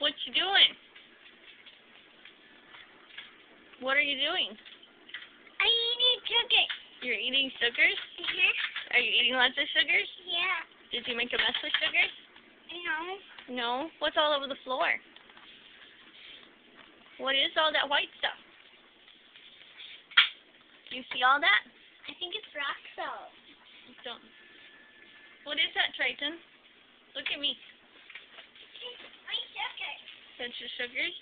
What you doing? What are you doing? I eat sugar. You're eating sugars? Uh-huh. Are you eating lots of sugars? Yeah. Did you make a mess with sugars? No. No. What's all over the floor? What is all that white stuff? Do you see all that? I think it's rock salt. Don't. What is that, Triton? Look at me. Your sugars?